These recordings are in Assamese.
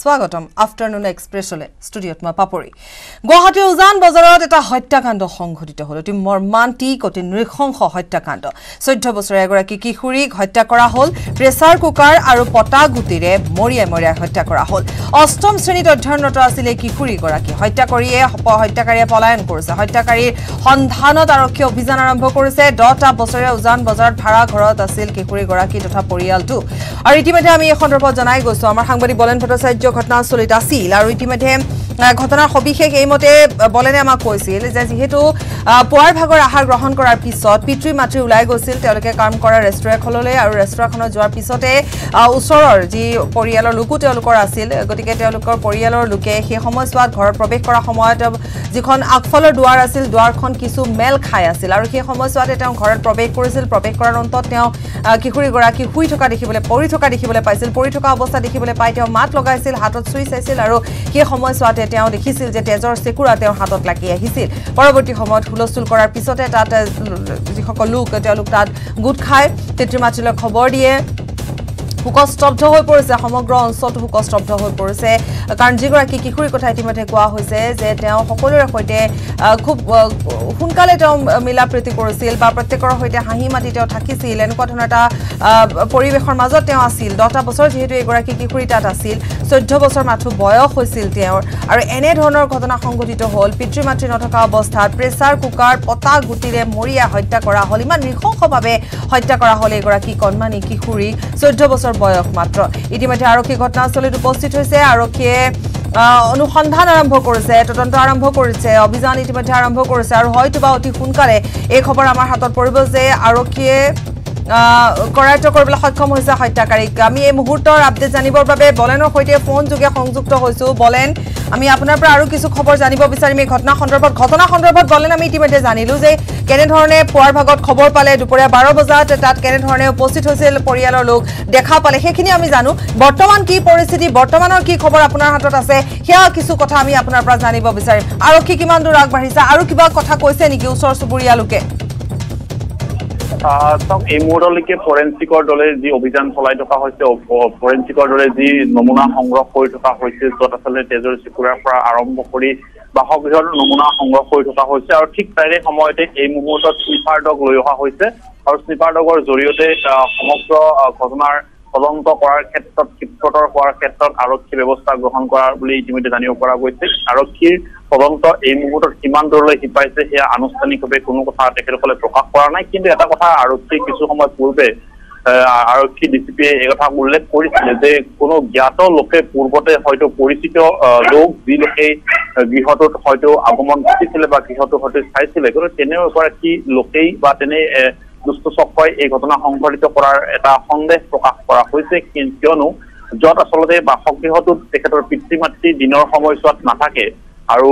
স্বাগতম আফটাৰনুন এক্সপ্ৰেছলৈ ষ্টুডিঅ'ত মই পাপৰি। গুৱাহাটীৰ উজান বজাৰত এটা হত্যাকাণ্ড সংঘটিত হ'ল। অতি মৰ্মান্তিক অতি নৃশংস হত্যাকাণ্ড। চৈধ্য বছৰীয়া এগৰাকী কিশোৰীক হত্যা কৰা হ'ল। প্ৰেছাৰ কুকাৰ আৰু পতা গুটিৰে মৰিয়াই মৰিয়াই হত্যা কৰা হ'ল। অষ্টম শ্ৰেণীত অধ্যয়নৰত আছিল এই কিশোৰীগৰাকী। হত্যা কৰিয়ে হত্যাকাৰীয়ে পলায়ন কৰিছে। হত্যাকাৰীৰ সন্ধানত আৰক্ষীয়ে অভিযান আৰম্ভ কৰিছে। দহটা বছৰীয়া উজান বজাৰত ভাড়া ঘৰত আছিল কিশোৰীগৰাকী তথা পৰিয়ালটো। আৰু ইতিমধ্যে আমি এই সন্দৰ্ভত জনাই গৈছো। আমাৰ সাংবাদিক বলেন ভট্টাচাৰ্য ঘটনাস্থলীত আছিল আৰু ইতিমধ্যে ঘটনাৰ সবিশেষ এইমতে বলেনে আমাক কৈছিল যে যিহেতু পুৱাৰ ভাগৰ আহাৰ গ্ৰহণ কৰাৰ পিছত পিতৃ মাতৃ ওলাই গৈছিল তেওঁলোকে কাম কৰা এখনলৈ আৰু ৰেষ্টুৰেণ্টখনত যোৱাৰ পিছতে ওচৰৰ যি পৰিয়ালৰ লোকো তেওঁলোকৰ আছিল গতিকে তেওঁলোকৰ পৰিয়ালৰ লোকে সেই সময়ছোৱাত ঘৰত প্ৰৱেশ কৰাৰ সময়ত যিখন আগফালৰ দুৱাৰ আছিল দুৱাৰখন কিছু মেল খাই আছিল আৰু সেই সময়ছোৱাতে তেওঁ ঘৰত প্ৰৱেশ কৰিছিল। প্ৰৱেশ কৰাৰ অন্তত তেওঁ কিশোৰীগৰাকী শুই থকা দেখিবলৈ পৰি থকা দেখিবলৈ পাইছিল। পৰি থকা অৱস্থা দেখিবলৈ পাই তেওঁ মাত লগাইছিল। হাতত চুই চাইছিল আৰু সেই সময়ছোৱাতে তেওঁ দেখিছিল যে তেজৰ চেকুৰা তেওঁৰ হাতত লাগি আহিছিল। পৰৱৰ্তী সময়ত হুলস্থুল কৰাৰ পিছতে তাত যিসকল লোক তেওঁলোক তাত গোট খাই পিতৃ মাতৃলৈ খবৰ দিয়ে। শোকস্তব্ধ হৈ পৰিছে। সমগ্ৰ অঞ্চলটো শোকস্তব্ধ হৈ পৰিছে। কাৰণ যিগৰাকী কিশোৰীৰ কথা ইতিমধ্যে কোৱা হৈছে যে তেওঁ সকলোৰে সৈতে খুব সোনকালে তেওঁ মিলা প্ৰীতি কৰিছিল বা প্ৰত্যেকৰ সৈতে হাঁহি মাতি তেওঁ থাকিছিল। এনেকুৱা ধৰণৰ এটা পৰিৱেশৰ মাজত তেওঁ আছিল। দহটা বছৰ যিহেতু এগৰাকী কিশোৰী তাত আছিল। চৈধ্য বছৰ মাথো বয়স হৈছিল তেওঁৰ। আৰু এনেধৰণৰ ঘটনা সংঘটিত হ'ল। পিতৃ মাতৃ নথকা অৱস্থাত প্ৰেছাৰ কুকাৰ পতা গুটিৰে মৰিয়া হত্যা কৰা হ'ল। ইমান নৃশংসভাৱে হত্যা কৰা হ'ল এগৰাকী কণমানি কিশোৰীক চৈধ্য বছৰ বয়স মাত্ৰ। ইতিমধ্যে আৰক্ষী ঘটনাস্থলীত উপস্থিত হৈছে। আৰক্ষীয়ে অনুসন্ধান আৰম্ভ কৰিছে তদন্ত আৰম্ভ কৰিছে অভিযান ইতিমধ্যে আৰম্ভ কৰিছে আৰু হয়তো বা অতি সোনকালে এই খবৰ আমাৰ হাতত পৰিব যে আৰক্ষীয়ে কৰায়ত্ব কৰিবলৈ সক্ষম হৈছে হত্যাকাৰীক। আমি এই মুহূৰ্তৰ আপডেট জানিবৰ বাবে বলেনৰ সৈতে ফোনযোগে সংযুক্ত হৈছোঁ। বলেন আমি আপোনাৰ পৰা আৰু কিছু খবৰ জানিব বিচাৰিম। এই ঘটনা সন্দৰ্ভত ঘটনা সন্দৰ্ভত বলেন আমি ইতিমধ্যে জানিলোঁ যে কেনেধৰণে পুৱাৰ ভাগত খবৰ পালে দুপৰীয়া বাৰ বজাত তাত কেনেধৰণে উপস্থিত হৈছিল পৰিয়ালৰ লোক দেখা পালে সেইখিনি আমি জানো। বৰ্তমান কি পৰিস্থিতি বৰ্তমানৰ কি খবৰ আপোনাৰ হাতত আছে সেয়া কিছু কথা আমি আপোনাৰ পৰা জানিব বিচাৰিম। আৰক্ষী কিমান দূৰ আগবাঢ়িছে আৰু কিবা কথা কৈছে নেকি ওচৰ চুবুৰীয়া লোকে? চাওক এই মুহূৰ্তলৈকে ফৰেঞ্চিকৰ দলে যি অভিযান চলাই থকা হৈছে ফৰেঞ্চিকৰ দলে যি নমুনা সংগ্ৰহ কৰি থকা হৈছে য'ত আচলতে তেজৰ চিকুৰাৰ পৰা আৰম্ভ কৰি বাসগৃহৰ নমুনা সংগ্ৰহ কৰি থকা হৈছে আৰু ঠিক তাৰে সময়তে এই মুহূৰ্তত স্নিফাৰ ডগ লৈ অহা হৈছে। আৰু স্নিফাৰ ডগৰ জৰিয়তে সমগ্ৰ ঘটনাৰ তদন্ত কৰাৰ ক্ষেত্ৰত ক্ষিপ্ৰতৰ হোৱাৰ ক্ষেত্ৰত আৰক্ষী ব্যৱস্থা গ্ৰহণ কৰাৰ বুলি ইতিমধ্যে জানিব পৰা গৈছে। আৰক্ষীৰ তদন্ত এই মুহূৰ্তত কিমান দূৰলৈ শিপাইছে সেয়া আনুষ্ঠানিকভাৱে কোনো কথা তেখেতসকলে প্ৰকাশ কৰা নাই। কিন্তু এটা কথা আৰক্ষী কিছু সময় পূৰ্বে আৰক্ষী ডি চি পিয়ে এই কথা উল্লেখ কৰিছিলে যে কোনো জ্ঞাত লোকে পূৰ্বতে হয়তো পৰিচিত লোক যি লোকে গৃহটোত হয়তো আগমন ঘটিছিলে বা গৃহটো হয়তো চাইছিলে কিন্তু তেনে এগৰাকী লোকেই বা তেনে দুষ্ট চক্ৰই এই ঘটনা সংঘটিত কৰাৰ এটা সন্দেহ প্ৰকাশ কৰা হৈছে। কিয়নো য'ত আচলতে বাসগৃহটোত তেখেতৰ পিতৃ মাতৃ দিনৰ সময়ছোৱাত নাথাকে আৰু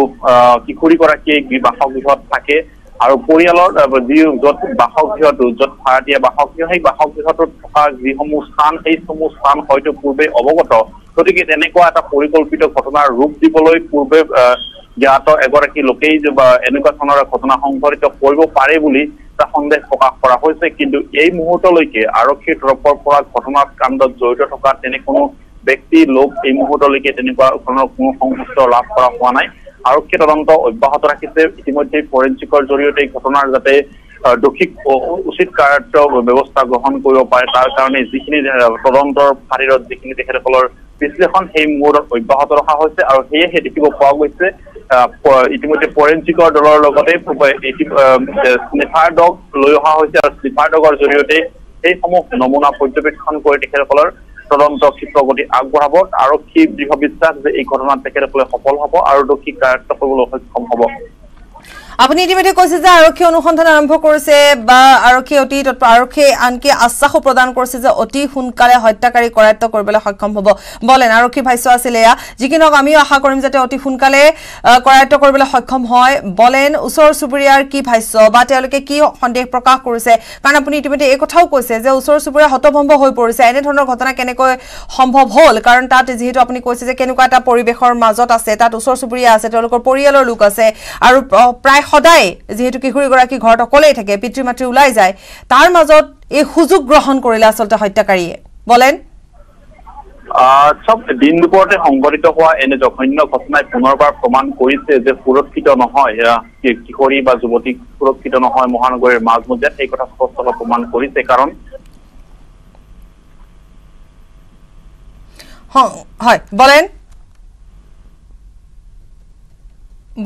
কিশোৰীগৰাকীয়ে বাসগৃহত থাকে আৰু পৰিয়ালৰ যি য'ত বাসগৃহটো য'ত ভাড়াতীয়া বাসগৃহ সেই বাসগৃহটোত থকা যিসমূহ স্থান সেইসমূহ স্থান হয়তো পূৰ্বে অৱগত। গতিকে তেনেকুৱা এটা পৰিকল্পিত ঘটনাৰ ৰূপ দিবলৈ পূৰ্বে জ্ঞাত এগৰাকী লোকেই বা এনেকুৱা ধৰণৰ ঘটনা সংঘটিত কৰিব পাৰে বুলি এটা সন্দেহ প্ৰকাশ কৰা হৈছে। কিন্তু এই মুহূৰ্তলৈকে আৰক্ষীৰ তৰফৰ পৰা ঘটনা কাণ্ডত জড়িত থকা তেনে কোনো ব্যক্তি লোক এই মুহূৰ্তলৈকে তেনেকুৱা ধৰণৰ কোনো সংশ্লিষ্ট লাভ কৰা হোৱা নাই। আৰক্ষীয়ে তদন্ত অব্যাহত ৰাখিছে। ইতিমধ্যে ফৰেঞ্চিকৰ জৰিয়তে ঘটনাৰ যাতে দোষীক উচিত কাৰ্য ব্যৱস্থা গ্ৰহণ কৰিব পাৰে তাৰ কাৰণে যিখিনি তদন্তৰ শাৰীৰত যিখিনি তেখেতসকলৰ বিশ্লেষণ সেই মুহূৰ্তত অব্যাহত ৰখা হৈছে আৰু সেয়েহে দেখিব পোৱা গৈছে ইতিমধ্যে ফৰেঞ্চিকৰ দলৰ লগতে স্নিফাৰ ডগ লৈ অহা হৈছে আৰু স্নিফাৰ ডগৰ জৰিয়তে সেইসমূহ নমুনা পৰ্যবেক্ষণ কৰি তেখেতসকলৰ তদন্ত ক্ষিপ্ৰগতি আগবঢ়াব আৰক্ষী দৃঢ় বিশ্বাস যে এই ঘটনাত তেখেতসকলে সফল হ'ব আৰু দোষী কাৰ্য কৰিবলৈ সক্ষম হ'ব। আপুনি ইতিমধ্যে কৈছে যে আৰক্ষী অনুসন্ধান আৰম্ভ কৰিছে বা আৰক্ষী অতি আৰক্ষীয়ে আনকি আশ্বাসো প্ৰদান কৰিছে যে অতি সোনকালে হত্যাকাৰী কৰায়ত্ব কৰিবলৈ সক্ষম হ'ব। বলেন আৰক্ষীৰ ভাষ্য আছিল এয়া যি কি নহওক আমিও আশা কৰিম যাতে অতি সোনকালে কৰায়ত্ব কৰিবলৈ সক্ষম হয়। বলেন ওচৰ চুবুৰীয়াৰ কি ভাষ্য বা তেওঁলোকে কি সন্দেহ প্ৰকাশ কৰিছে? কাৰণ আপুনি ইতিমধ্যে এই কথাও কৈছে যে ওচৰ চুবুৰীয়া হতভম্ব হৈ পৰিছে। এনেধৰণৰ ঘটনা কেনেকৈ সম্ভৱ হ'ল? কাৰণ তাত যিহেতু আপুনি কৈছে যে কেনেকুৱা এটা পৰিৱেশৰ মাজত আছে তাত ওচৰ চুবুৰীয়া আছে তেওঁলোকৰ পৰিয়ালৰ লোক আছে আৰু প্ৰায় সদায় যিহেতু কিশোৰীগৰাকী ঘৰত অকলেই থাকে পিতৃ মাতৃ ওলাই যায় তাৰ মাজত এই সুযোগ গ্ৰহণ কৰিলে আচলতে হত্যাকাৰীয়ে। বলেন। চব দিন দুপৰতে সংঘটিত হোৱা এনে জঘন্য ঘটনাই পুনৰবাৰ প্ৰমাণ কৰিছে যে সুৰক্ষিত নহয় কিশোৰী বা যুৱতীক সুৰক্ষিত নহয় মহানগৰীৰ মাজমজিয়াত সেই কথা স্পষ্টকৈ প্ৰমাণ কৰিছে। কাৰণ হয় বলেন।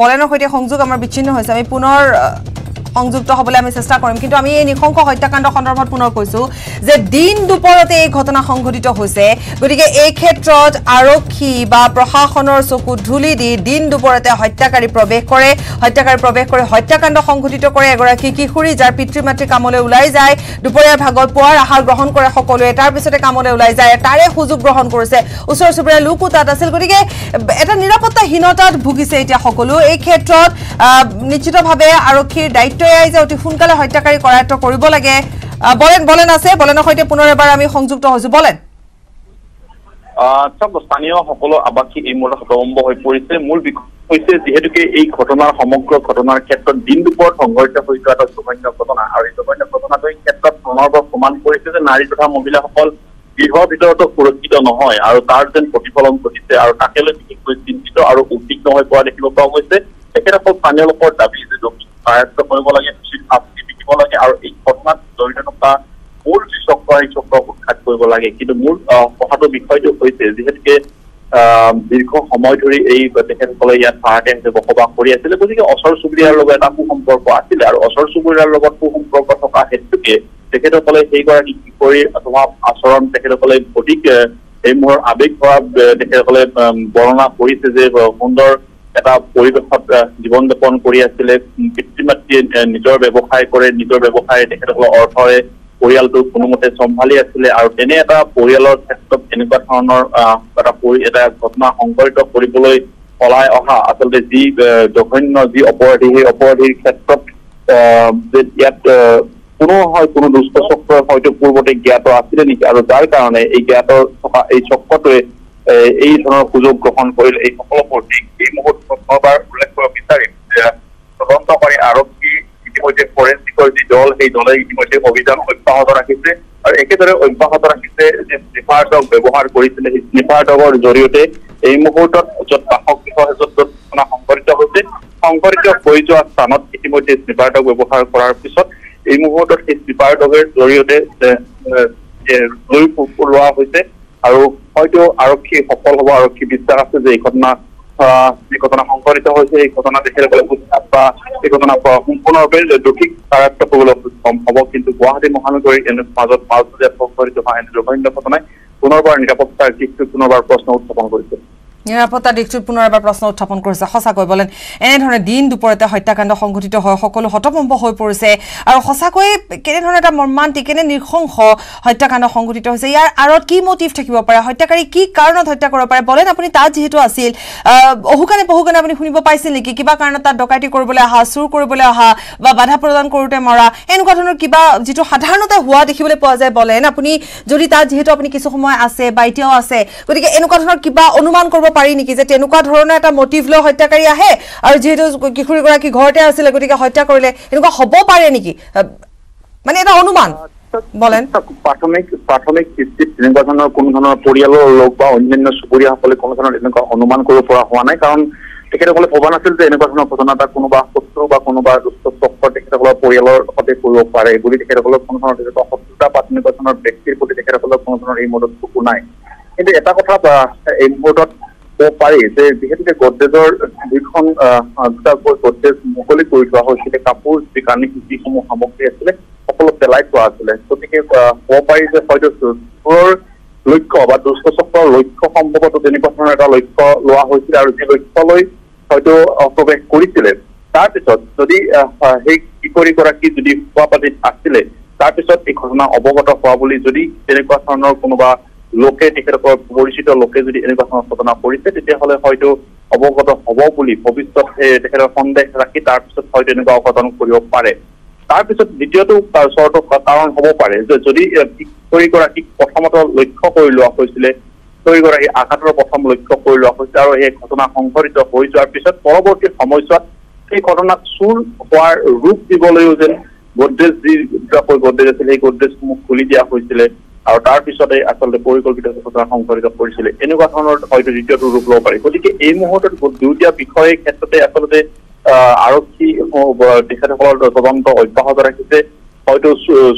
বলেনৰ সৈতে সংযোগ আমাৰ বিচ্ছিন্ন হৈছে। আমি পুনৰ সংযুক্ত হ'বলৈ আমি চেষ্টা কৰিম। কিন্তু আমি এই নৃশংস হত্যাকাণ্ড সন্দৰ্ভত পুনৰ কৈছো যে দিন দুপৰতে এই ঘটনা সংঘটিত হৈছে। গতিকে এই ক্ষেত্ৰত আৰক্ষী বা প্ৰশাসনৰ চকুত ধূলি দি দিন দুপৰতে হত্যাকাৰী প্ৰৱেশ কৰে। হত্যাকাৰী প্ৰৱেশ কৰি হত্যাকাণ্ড সংঘটিত কৰে। এগৰাকী কিশোৰী যাৰ পিতৃ মাতৃ কামলৈ ওলাই যায় দুপৰীয়াৰ ভাগত পুৱাৰ আহাৰ গ্ৰহণ কৰে সকলোৱে। তাৰ পিছতে কামলৈ ওলাই যায়। তাৰে সুযোগ গ্ৰহণ কৰিছে। ওচৰ চুবুৰীয়া লোকো তাত আছিল। গতিকে এটা নিৰাপত্তাহীনতাত ভুগিছে এতিয়া সকলো। এই ক্ষেত্ৰত নিশ্চিতভাৱে আৰক্ষীৰ দায়িত্ব এয়াই যে অতি সোনকালে হত্যাকাৰী কৰায়ত্ব কৰিব লাগে। বলেন বলেন আছে বলেনৰ সৈতে পুনৰ এবাৰ আমি সংযুক্ত হৈছো। বলেন। স্থানীয় সকলো আৱাসী এই মুহূৰ্তত হতভম্ব হৈ পৰিছে। মূল বিষয় হৈছে যিহেতুকে এই ঘটনাৰ সমগ্ৰ ঘটনাৰ ক্ষেত্ৰত দিন দুপৰত সংঘটিত হৈ যোৱা এটা জঘন্য ঘটনা। আৰু এই জঘন্য ঘটনাটোৰ ক্ষেত্ৰত পুনৰবাৰ প্ৰমাণ কৰিছে যে নাৰী তথা মহিলাসকল গৃহৰ ভিতৰতো সুৰক্ষিত নহয় আৰু তাৰ যেন প্ৰতিফলন ঘটিছে আৰু তাকে লৈ বিশেষকৈ চিন্তিত আৰু উদ্বিগ্ন হৈ পৰা দেখিব পোৱা গৈছে। তেখেতসকল স্থানীয় লোকৰ দাবী যে দক্ষিণ আয়ত্ত কৰিব লাগে উচিত শাস্তি বিধিব লাগে আৰু এই ঘটনাত জড়িত থকা মূল যি চক্ৰ সেই চক্ৰ উৎখাত কৰিব লাগে। কিন্তু মূল কথাটো বিষয়টো হৈছে যিহেতুকে দীৰ্ঘ সময় ধৰি এই তেখেতসকলে ইয়াত হিচাপে বসবাস কৰি আছিলে গতিকে ওচৰ চুবুৰীয়াৰ লগত এটা সুসম্পৰ্ক আছিলে আৰু ওচৰ চুবুৰীয়াৰ লগত সুসম্পৰ্ক থকা হেতুকে তেখেতসকলে সেইগৰাকী কিশোৰী অথবা আচৰণ তেখেতসকলে অধিক এই মুহূৰ্তৰ আৱেগ ভৰা তেখেতসকলে বৰ্ণনা কৰিছে যে সুন্দৰ এটা পৰিৱেশত জীৱন যাপন কৰি আছিলে পিতৃ মাতৃয়ে নিজৰ ব্যৱসায় কৰে নিজৰ ব্যৱসায় তেখেতসকলৰ অৰ্থৰে পৰিয়ালটো কোনোমতে চম্ভালি আছিলে আৰু তেনে এটা পৰিয়ালৰ ক্ষেত্ৰত এনেকুৱা ধৰণৰ এটা এটা ঘটনা সংঘটিত কৰিবলৈ পলাই অহা আচলতে যি জঘন্য যি অপৰাধী সেই অপৰাধীৰ ক্ষেত্ৰত ইয়াত কোনো হয় কোনো দুষ্ট চক্ৰ হয়তো পূৰ্বতে জ্ঞাত আছিলে নেকি? আৰু যাৰ কাৰণে এই জ্ঞাত থকা এই চক্ৰটোৱে এই ধৰণৰ সুযোগ গ্ৰহণ কৰিলে এই সকলোবোৰ দিশ এই মুহূৰ্তত এবাৰ উল্লেখ কৰিব বিচাৰিম যে তদন্তকাৰী আৰক্ষী ইতিমধ্যে ফৰেন্সিকৰ যি দল সেই দলে ইতিমধ্যে অভিযান অব্যাহত ৰাখিছে আৰু একেদৰে অব্যাহত ৰাখিছে যে স্নিফাৰ ডগ ব্যৱহাৰ কৰিছিলে। সেই স্নিফাৰ ডগৰ জৰিয়তে এই মুহূৰ্তত য'ত বাসগৃহ য'ত য'ত ঘটনা সংঘটিত হৈছে সংঘটিত হৈ যোৱা স্থানত ইতিমধ্যে স্নিফাৰ ডগ ব্যৱহাৰ কৰাৰ পিছত এই মুহূৰ্তত সেই স্নিফাৰ ডগৰ জৰিয়তে লৈ লোৱা হৈছে। আৰু হয়তো আৰক্ষী সফল হ'ব আৰক্ষী বিশ্বাস আছে যে এই ঘটনা যি ঘটনা সংঘটিত হৈছে এই ঘটনা তেখেতসকলে উৎখাত বা এই ঘটনা সম্পূৰ্ণৰূপে দোষীক কাৰায়ত্ব কৰিবলৈ সক্ষম হ'ব। কিন্তু গুৱাহাটী মহানগৰীৰ এনে মাজত মাজমজিয়াত সংঘটিত হোৱা এনে জঘন্য ঘটনাই পুনৰবাৰ নিৰাপত্তাৰ দিশটো পুনৰবাৰ প্ৰশ্ন উত্থাপন কৰিছে। নিৰাপত্তা দিশটোত পুনৰ এবাৰ প্ৰশ্ন উত্থাপন কৰিছে। সঁচাকৈ বলেন এনেধৰণে দিন দুপৰতে হত্যাকাণ্ড সংঘটিত হয় সকলো হতভম্ব হৈ পৰিছে। আৰু সঁচাকৈ কেনেধৰণে এটা মৰ্মান্তিক কেনে নৃশংস হত্যাকাণ্ড সংঘটিত হৈছে ইয়াৰ আঁৰত কি মটিভ থাকিব পাৰে? হত্যাকাৰী কি কাৰণত হত্যা কৰিব পাৰে? বলেন আপুনি তাত যিহেতু আছিল অহুকানে পহুকানে আপুনি শুনিব পাইছিল নেকি? কিবা কাৰণত তাত ডকাইতি কৰিবলৈ অহা চুৰ কৰিবলৈ অহা বা বাধা প্ৰদান কৰোঁতে মৰা এনেকুৱা ধৰণৰ কিবা যিটো সাধাৰণতে হোৱা দেখিবলৈ পোৱা যায়। বলেন আপুনি যদি তাত যিহেতু আপুনি কিছু সময় আছে বা এতিয়াও আছে গতিকে এনেকুৱা ধৰণৰ কিবা অনুমান কৰিব পাৰি নেকি? যে তেনেকুৱা ধৰণৰ এটা মটিভ লৈ হত্যাকাৰী আহে আৰু যিহেতু কিশোৰীগৰাকী ঘৰতে আছিলে গতিকে হত্যা কৰিলে এনেকুৱা হ'ব পাৰে নেকি? মানে এটা অনুমান প্ৰাথমিক প্ৰাথমিক ভিত্তিত তেনেকুৱা ধৰণৰ কোনো ধৰণৰ পৰিয়ালৰ লোক বা অন্যান্য চুবুৰীয়াসকলে কোনো ধৰণৰ এনেকুৱা অনুমান কৰিব পৰা হোৱা নাই। কাৰণ তেখেতসকলে ভবা নাছিল যে এনেকুৱা ধৰণৰ ঘটনা এটা কোনোবা শত্ৰু বা কোনোবা দুষ্ট চক্ৰ তেখেতসকলৰ পৰিয়ালৰ সৈতে কৰিব পাৰে বুলি তেখেতসকলৰ কোনো ধৰণৰ তেখেতৰ শত্ৰুতা বা তেনেকুৱা ধৰণৰ ব্যক্তিৰ প্ৰতি তেখেতসকলৰ কোনো ধৰণৰ এই মুহূৰ্তত চকু নাই। কিন্তু এটা কথা এই মুহূৰ্তত ক'ব পাৰি যে যিহেতুকে গডৰেজৰ আহ, দুটাকৈ গডৰেজ মুকলি কৰি থোৱা হৈছিলে কাপোৰ যি কানি যিসমূহ সামগ্ৰী আছিলে সকলো পেলাই থোৱা আছিলে। গতিকে ক'ব পাৰি যে হয়তো চোৰৰ লক্ষ্য বা দুষ্ট চক্ৰৰ লক্ষ্য সম্ভৱতঃ তেনেকুৱা ধৰণৰ এটা লক্ষ্য লোৱা হৈছিলে আৰু যি লক্ষ্য লৈ হয়তো প্ৰৱেশ কৰিছিলে। তাৰপিছত যদি সেই কিশোৰীগৰাকী যদি খোৱাপাতিত আছিলে তাৰপিছত এই ঘটনা অৱগত হোৱা বুলি যদি তেনেকুৱা ধৰণৰ কোনোবা লোকে তেখেতসকলৰ পৰিচিত লোকে যদি এনেকুৱা ধৰণৰ ঘটনা কৰিছে তেতিয়াহ'লে হয়তো অৱগত হ'ব বুলি ভৱিষ্যত তেখেতৰ সন্দেহ ৰাখি তাৰপিছত হয়তো এনেকুৱা অঘটন কৰিব পাৰে তাৰপিছত দ্বিতীয়টো চৰ্ত কাৰণ হ'ব পাৰে যে যদি কিশোৰীগৰাকীক প্ৰথমতে লক্ষ্য কৰি লোৱা হৈছিলে কিশোৰীগৰাকী আঘাতৰ প্ৰথম লক্ষ্য কৰি লোৱা হৈছিলে আৰু সেই ঘটনা সংঘটিত হৈ যোৱাৰ পিছত পৰৱৰ্তী সময়ছোৱাত সেই ঘটনাক চুৰ হোৱাৰ ৰূপ দিবলৈও যেন গডৰেজ যি দুটাকৈ গডৰেজ আছিল সেই গডৰেজসমূহ খুলি দিয়া হৈছিলে আৰু তাৰ পিছতে আচলতে পৰিকল্পিত ঘটনা সংঘটিত কৰিছিলে। এনেকুৱা ধৰণৰ হয়তো দ্বিতীয়টো ৰূপ ল'ব পাৰি। গতিকে এই মুহূৰ্তত দুয়োটা বিষয়ৰ ক্ষেত্ৰতে আচলতে আৰক্ষী তেখেতসকলৰ তদন্ত অব্যাহত ৰাখিছে। হয়তো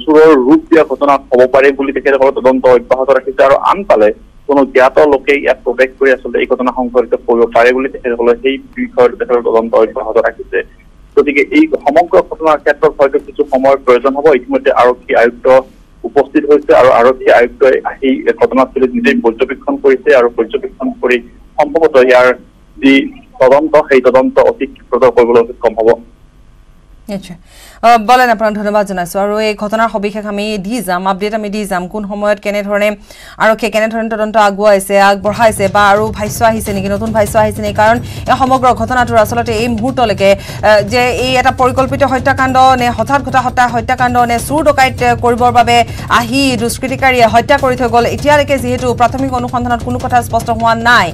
চোৰৰ ৰূপ দিয়া ঘটনা হ'ব পাৰে বুলি তেখেতসকলৰ তদন্ত অব্যাহত ৰাখিছে আৰু আনফালে কোনো জ্ঞাত লোকে ইয়াত প্ৰৱেশ কৰি আচলতে এই ঘটনা সংঘটিত কৰিব পাৰে বুলি তেখেতসকলে সেই বিষয়ত তেখেতৰ তদন্ত অব্যাহত ৰাখিছে। গতিকে এই সমগ্ৰ ঘটনাৰ ক্ষেত্ৰত হয়তো কিছু সময়ৰ প্ৰয়োজন হ'ব। ইতিমধ্যে আৰক্ষী আয়ুক্ত উপস্থিত হৈছে আৰু আৰক্ষী আয়ুক্তই আহি ঘটনাস্থলীত নিজেই পৰ্যবেক্ষণ কৰিছে আৰু পৰ্যবেক্ষণ কৰি সম্ভৱতঃ ইয়াৰ যি তদন্ত সেই তদন্ত অতি ক্ষীপ্ৰত কৰিবলৈ সক্ষম হ'ব নিশ্চয়। বলেন আপোনাক ধন্যবাদ জনাইছোঁ। আৰু এই ঘটনাৰ সবিশেষ আমি দি যাম আপডেট আমি দি যাম কোন সময়ত কেনেধৰণে আৰক্ষীয়ে কেনেধৰণে তদন্ত আগুৱাইছে আগবঢ়াইছে বা আৰু ভাষ্য আহিছে নেকি নতুন ভাষ্য আহিছে নেকি? কাৰণ এই সমগ্ৰ ঘটনাটোৰ আচলতে এই মুহূৰ্তলৈকে যে এই এটা পৰিকল্পিত হত্যাকাণ্ড নে হঠাৎ ঘটা হত্যা হত্যাকাণ্ড নে চুৰ ডকাইত কৰিবৰ বাবে আহি দুষ্কৃতিকাৰীয়ে হত্যা কৰি থৈ গ'ল এতিয়ালৈকে যিহেতু প্ৰাথমিক অনুসন্ধানত কোনো কথা স্পষ্ট হোৱা নাই।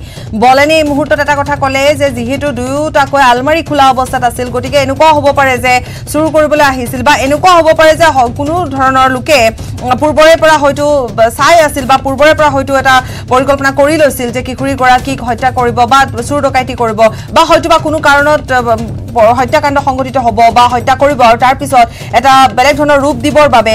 বলেনে এই মুহূৰ্তত এটা কথা ক'লে যে যিহেতু দুয়োটাকৈ আলমাৰি খোলা অৱস্থাত আছিল গতিকে এনেকুৱাও হ'ব পাৰে যে চুৰ কৰিবলৈ আহিছিল বা এনেকুৱা হ'ব পাৰে যে কোনো ধৰণৰ লোকে পূৰ্বৰে পৰা হয়তো চাই আছিল বা পূৰ্বৰে পৰা হয়তো এটা পৰিকল্পনা কৰি লৈছিল যে কিশোৰীগৰাকীক হত্যা কৰিব বা চুৰ ডকাইতি কৰিব বা হয়তো বা কোনো কাৰণত হত্যাকাণ্ড সংঘটিত হ'ব বা হত্যা কৰিব আৰু তাৰপিছত এটা বেলেগ ধৰণৰ ৰূপ দিবৰ বাবে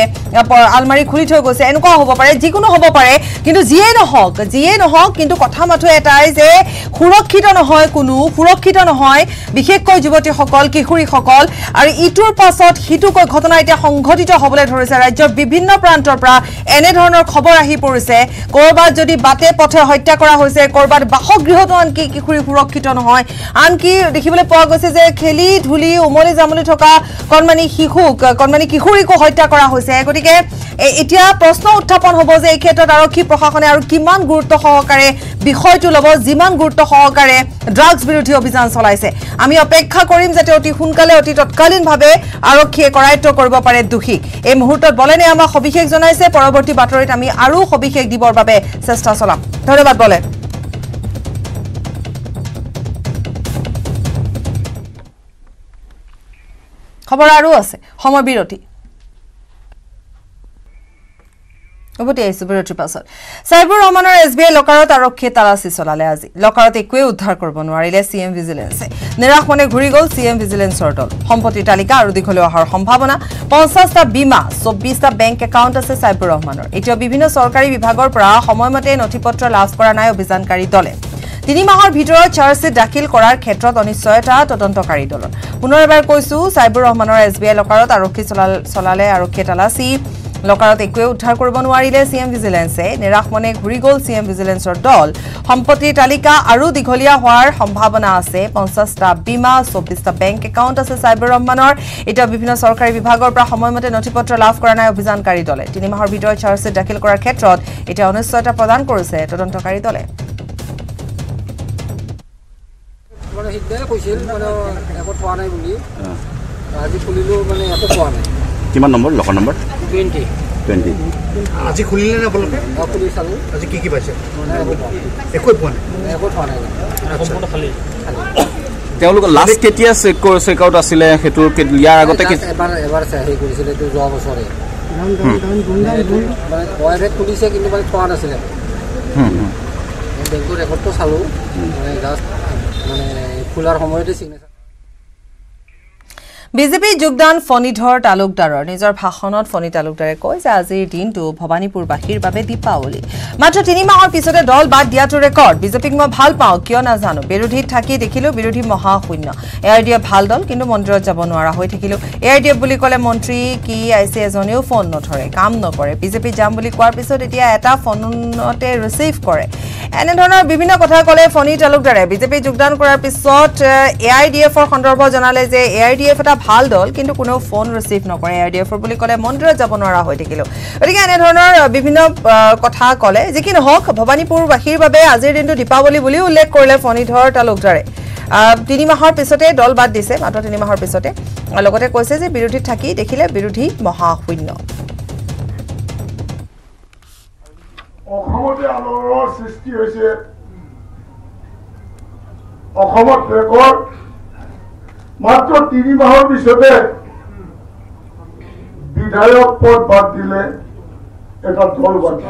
আলমাৰি খুলি থৈ গৈছে। এনেকুৱাও হ'ব পাৰে যিকোনো হ'ব পাৰে কিন্তু যিয়েই নহওক যিয়েই নহওক কিন্তু কথা মাথো এটাই যে সুৰক্ষিত নহয় কোনো সুৰক্ষিত নহয় বিশেষকৈ যুৱতীসকল কিশোৰীসকল। আৰু ইটোৰ পাছত সিটোকৈ ঘটনা এতিয়া সংঘটিত হ'বলৈ ধৰিছে ৰাজ্যৰ বিভিন্ন প্ৰান্তৰ পৰা এনেধৰণৰ খবৰ আহি পৰিছে। ক'ৰবাত যদি বাটে পথে হত্যা কৰা হৈছে ক'ৰবাত বাসগৃহতো আনকি কিশোৰী সুৰক্ষিত নহয়। আনকি দেখিবলৈ পোৱা গৈছে যে খেলি ধূলি উমলি জামলি থকা কণমানি শিশুক কণমানি কিশোৰীকো হত্যা কৰা হৈছে। গতিকে এতিয়া প্ৰশ্ন উত্থাপন হ'ব যে এই ক্ষেত্ৰত আৰক্ষী প্ৰশাসনে আৰু কিমান গুৰুত্ব সহকাৰে বিষয়টো ল'ব যিমান গুৰুত্ব সহকাৰে ড্ৰাগছ বিৰোধী অভিযান চলাইছে। আমি অপেক্ষা কৰিম যাতে অতি সোনকালে অতি তৎকালীনভাৱে আৰক্ষীয়ে কৰায়ত্ব কৰিব পাৰে দোষীক এই মুহূৰ্তত বলেনে আমাক সবিশেষ জনাইছে। পৰৱৰ্তী বাতৰিত আমি আৰু সবিশেষ দিবৰ বাবে চেষ্টা চলাম। ধন্যবাদ বলে। খবৰ আৰু আছে। সময় বিৰতি। উভতি আহিছো বিৰতিৰ পাছত। চাইবুৰ ৰহমানৰ এছ বি আই লকাৰত আৰক্ষীয়ে তালাচী চলালে আজি। লকাৰত একোৱে উদ্ধাৰ কৰিব নোৱাৰিলে চি এম ভিজিলেন্সে। নিৰাশ মনে ঘূৰি গ'ল চি এম ভিজিলেন্সৰ দল। সম্পত্তিৰ তালিকা আৰু দীঘলৈ অহাৰ সম্ভাৱনা। পঞ্চাছটা বীমা চৌব্বিছটা বেংক একাউণ্ট আছে চাইবুৰ ৰহমানৰ। এতিয়াও বিভিন্ন চৰকাৰী বিভাগৰ পৰা সময়মতে নথি পত্ৰ লাভ কৰা নাই অভিযানকাৰী দলে। তিনি মাহৰ ভিতৰত চাৰ্জশ্বিট দাখিল কৰাৰ ক্ষেত্ৰত অনিশ্চয়তা তদন্তকাৰী দলৰ পুনৰ এবাৰ কৈছো চাইবুৰ ৰহমানৰ এছ বি আই লকাৰত আৰক্ষী চলাল- আৰক্ষীয়ে তালাচী। লকাৰত একোৱে উদ্ধাৰ কৰিব নোৱাৰিলে চি এম ভিজিলেন্সে। নিৰাশ মনে ঘূৰি গ'ল চি এম ভিজিলেন্সৰ দল। সম্পত্তিৰ তালিকা আৰু দীঘলীয়া হোৱাৰ সম্ভাৱনা আছে। পঞ্চাছটা বীমা চৌব্বিছটা বেংক একাউণ্ট আছে চাইবুৰ ৰহমানৰ। এতিয়া বিভিন্ন চৰকাৰী বিভাগৰ পৰা সময়মতে নথি পত্ৰ লাভ কৰা নাই অভিযানকাৰী দলে। তিনি মাহৰ ভিতৰত চাৰ্জশ্বিট দাখিল কৰাৰ ক্ষেত্ৰত এতিয়া অনিশ্চয়তা প্ৰদান কৰিছে তদন্তকাৰী দলে। মানে সিদিনাই কৈছিল মানে একো পোৱা নাই বুলি। আজি খুলিলেও মানে একো পোৱা নাই। কিমান নম্বৰ লকৰ নম্বৰ টুৱেণ্টি টুৱেণ্টি আজি খুলিলে নে আপোনালোকে? খুলি চালোঁ আজি কি কি পাইছে? পোৱা নাই। একোৱে পোৱা নাই? তেওঁলোকৰ লাষ্ট কেতিয়া চেক চেক আউট আছিলে সেইটো ইয়াৰ আগতে কি Just এবাৰ এবাৰ চে- হেৰি কৰিছিলে এইটো যোৱা বছৰে। মানে খুলিছে কিন্তু মানে পোৱা নাছিলে। হুম, হুম। বেংকৰ ৰেকৰ্ডটো চালোঁ। মানে জাষ্ট মানে খোলাৰ সময়তে চিগনেচাৰ বিজেপি যোগদান ফণীধৰ তালুকদাৰৰ। নিজৰ ভাষণত ফণী তালুকদাৰে কয় যে আজিৰ দিনটো ভৱানীপুৰবাসীৰ বাবে দীপাৱলী। মাত্ৰ তিনি মাহৰ পিছতে দল বাদ দিয়াটো ৰেকৰ্ড। বিজেপিক মই ভাল পাওঁ কিয় নাজানো? বিৰোধীত থাকি দেখিলো বিৰোধী মহাশূন্য। এ আই ডি এফ ভাল দল কিন্তু মন্দিৰত যাব নোৱাৰা হৈ থাকিলো। এ আই ডি এফ বুলি ক'লে মন্ত্ৰী কি আই চি এজনেও ফোন নধৰে কাম নকৰে। বিজেপিত যাম বুলি কোৱাৰ পিছত এতিয়া এটা ফোনতে ৰিচিভ কৰে। এনেধৰণৰ বিভিন্ন কথা ক'লে ফণী তালুকদাৰে। বিজেপিত যোগদান কৰাৰ পিছত এ আই ডি এফৰ সন্দৰ্ভ জনালে যে এ আই ডি এফ এটা ভাল দল কিন্তু কোনেও ফোন ৰিচিভ নকৰে। এ আই ডি এফৰ বুলি ক'লে মন্দিৰত যাব নোৱাৰা হৈ থাকিলো। গতিকে এনেধৰণৰ বিভিন্ন কথা ক'লে যি কি নহওক ভৱানীপুৰবাসীৰ বাবে আজিৰ দিনটো দীপাৱলী বুলিও উল্লেখ কৰিলে ফণীধৰ তালুকদাৰে। তিনি মাহৰ পিছতে দল বাদ দিছে মাত্ৰ তিনি মাহৰ পিছতে। আৰু লগতে কৈছে যে বিৰোধীত থাকি দেখিলে বিৰোধী মহাশূন্য। অসমতে আলোড়নৰ সৃষ্টি হৈছে। অসমত ৰেকৰ্ড মাত্ৰ তিনি মাহৰ পিছতে বিধায়ক পদ বাদ দিলে এটা দল বান্ধি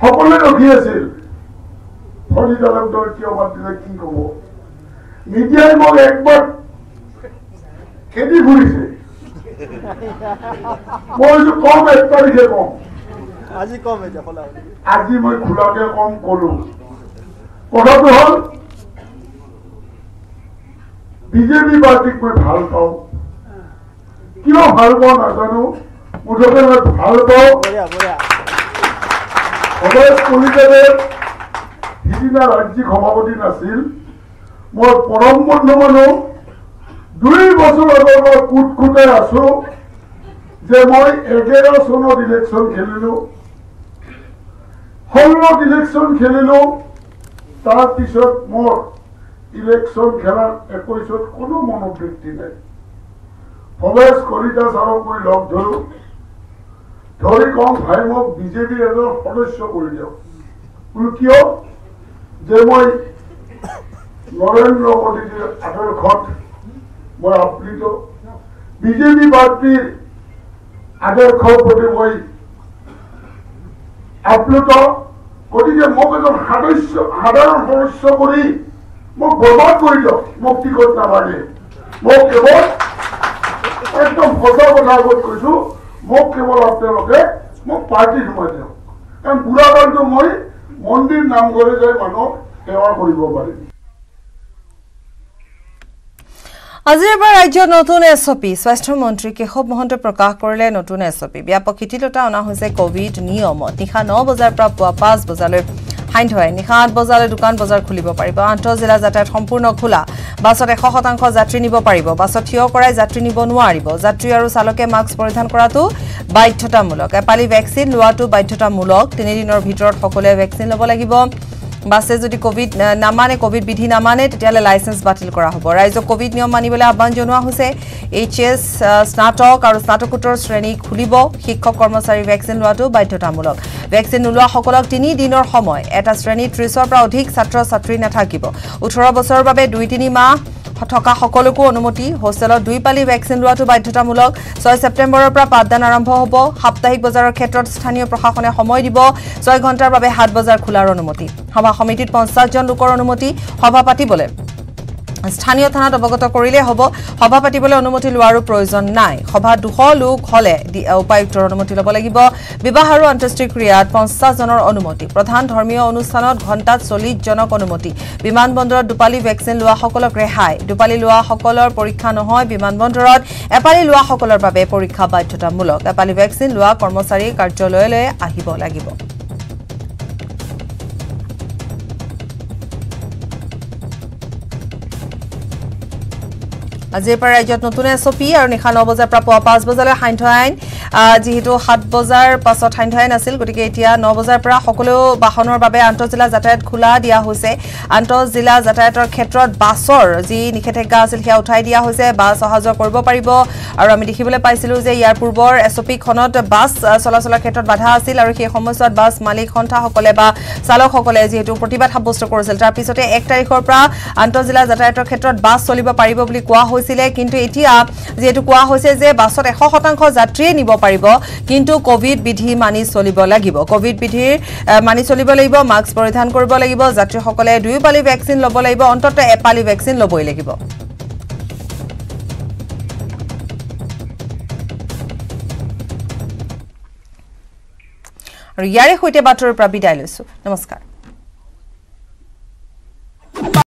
সকলোৱে ৰখি আছিল ফণিদালক দল কিয় বাদ দিলে কি কব মিডিয়াই মোক একবাৰ খেদি ফুৰিছে মই কম এক তাৰিখে কম। আজি কম। আজি মই খোলাকে কম কলো। কথাটো হল বিজেপি পাৰ্টীক মই ভাল পাওঁ। কিয় ভাল পাওঁ নাজানো? মুঠতে মই ভাল পাওঁ। সমাজ কলিতাৰে সিদিনা ৰাজ্যিক সভাপতি নাছিল। মই পৰম বন্ধু মানুহ। দুই বছৰ আগৰ পৰা কুট কুটাই আছো যে মই এঘাৰ চনত ইলেকশ্যন খেলিলো। ষোল্লত ইলেকশ্যন খেলিলো। তাৰপিছত মোৰ ইলেকশ্যন খেলাৰ একৈশত কোনো মনোবৃত্তি নাই। ভৱেশ কলিতা ছাৰক মই লগ ধৰো ধৰি কওঁ ভাই মোক বিজেপিৰ এজন সদস্য কৰি দিয়ক বোলো কিয় যে মই নৰেন্দ্ৰ মোদীজীৰ আদৰ্শত মই আপ্লিত। বিজেপি পাৰ্টীৰ আদৰ্শৰ প্ৰতি মই আপ্লুত। গতিকে মোক এজন সদস্য সাধাৰণ সদস্য কৰি মোক বৰবাদ কৰি দিয়ক মোক টিকট নালাগে মোক কেৱল একদম কথা আগত কৈছো মোক কেৱল আপোনালোকে মোক পাৰ্টি সোমাই দিয়ক। কাৰণ বুঢ়া কালটো মই মন্দিৰ নামঘৰে যাই মানুহক সেৱা কৰিব পাৰিম। আজিৰ পৰা ৰাজ্যত নতুন এছ অ' পি স্বাস্থ্যমন্ত্ৰী কেশৱ মহন্তই প্ৰকাশ কৰিলে নতুন এছ অ' পি ব্যাপক শিথিলতা অনা হৈছে কভিড নিয়মত। নিশা ন বজাৰ পৰা পুৱা পাঁচ বজালৈ সান্ধ্যই নিশা আঠ বজালৈ দোকান বজাৰ খুলিব পাৰিব। আন্তঃ জিলা যাতায়াত সম্পূৰ্ণ খোলা। বাছত এশ শতাংশ যাত্ৰী নিব পাৰিব। বাছত থিয় কৰাই যাত্ৰী নিব নোৱাৰিব। যাত্ৰী আৰু চালকে মাস্ক পৰিধান কৰাটো বাধ্যতামূলক। এপালি ভেকচিন লোৱাটো বাধ্যতামূলক। তিনিদিনৰ ভিতৰত সকলোৱে ভেকচিন ল'ব লাগিব। বাছে যদি কভিড নামানে কভিড বিধি নামানে তেতিয়াহ'লে লাইচেন্স বাতিল কৰা হ'ব। ৰাইজক কভিড নিয়ম মানিবলৈ আহ্বান জনোৱা হৈছে। এইচ এছ স্নাতক আৰু স্নাতকোত্তৰ শ্ৰেণী খুলিব। শিক্ষক কৰ্মচাৰী ভেকচিন লোৱাটো বাধ্যতামূলক। ভেকচিন নোলোৱাসকলক তিনি দিনৰ সময়। এটা শ্ৰেণীত ত্ৰিছৰ পৰা অধিক ছাত্ৰ ছাত্ৰী নাথাকিব। ওঠৰ বছৰৰ বাবে দুই তিনি মাহ থকা সকলোকো অনুমতি। হোষ্টেলত দুই পালি ভেকচিন লোৱাটো বাধ্যতামূলক। ছয় ছেপ্টেম্বৰৰ পৰা পাঠদান আৰম্ভ হ'ব। সাপ্তাহিক বজাৰৰ ক্ষেত্ৰত স্থানীয় প্ৰশাসনে সময় দিব। ছয় ঘণ্টাৰ বাবে সাত বজাৰ খোলাৰ অনুমতি। সভা সমিতিত পঞ্চাছজন লোকৰ অনুমতি। সভা পাতিবলৈ স্থানীয় থানাত অৱগত কৰিলেই হ'ব। সভা পাতিবলৈ অনুমতি লোৱাৰো প্ৰয়োজন নাই। সভাত দুশ লোক হ'লে উপায়ুক্তৰ অনুমতি ল'ব লাগিব। বিবাহ আৰু অন্ত্যেষ্টিক্ৰিয়াত পঞ্চাছজনৰ অনুমতি। প্ৰধান ধৰ্মীয় অনুষ্ঠানত ঘণ্টাত চল্লিছজনক অনুমতি। বিমান বন্দৰত দুপালি ভেকচিন লোৱাসকলক ৰেহাই। দুপালি লোৱাসকলৰ পৰীক্ষা নহয় বিমান বন্দৰত এপালি লোৱাসকলৰ বাবে পৰীক্ষা বাধ্যতামূলক। এপালি ভেকচিন লোৱা কৰ্মচাৰী কাৰ্যালয়লৈ আহিব লাগিব। আজিৰ পৰা ৰাজ্যত নতুন এছ অ' পি আৰু নিশা ন বজাৰ পৰা পুৱা পাঁচ বজালৈ সান্ধ্য আইন যিহেতু সাত বজাৰ পাছত সান্ধ্য আইন আছিল গতিকে এতিয়া ন বজাৰ পৰা সকলো বাহনৰ বাবে আন্তঃজিলা যাতায়াত খোলা দিয়া হৈছে। আন্তঃজিলা যাতায়াতৰ ক্ষেত্ৰত বাছৰ যি নিষেধাজ্ঞা আছিল সেয়া উঠাই দিয়া হৈছে। বাছ অহা যোৱা কৰিব পাৰিব। আৰু আমি দেখিবলৈ পাইছিলোঁ যে ইয়াৰ পূৰ্বৰ এছ অ' পিখনত বাছ চলাচলৰ ক্ষেত্ৰত বাধা আছিল আৰু সেই সময়ছোৱাত বাছ মালিক সন্থাসকলে বা চালকসকলে যিহেতু প্ৰতিবাদ সাব্যস্ত কৰিছিল তাৰ পিছতে এক তাৰিখৰ পৰা আন্তঃজিলা যাতায়াতৰ ক্ষেত্ৰত বাছ চলিব পাৰিব বুলি কোৱা হৈছিলে। কিন্তু এতিয়া যিহেতু কোৱা হৈছে যে বাছত এশ শতাংশ যাত্ৰীয়ে নিব পাৰিব কিন্তু কভিড বিধি মানি চলিব লাগিব। কভিড আহ, মানি চলিব লাগিব মাস্ক পৰিধান কৰিব লাগিব যাত্ৰীসকলে দুয়ো পালি ভেকচিন ল'ব লাগিব অন্ততঃ এপালি ভেকচিন ল'বই লাগিব। আৰু ইয়াৰে সৈতে বাতৰিৰ পৰা বিদায় লৈছো। নমস্কাৰ।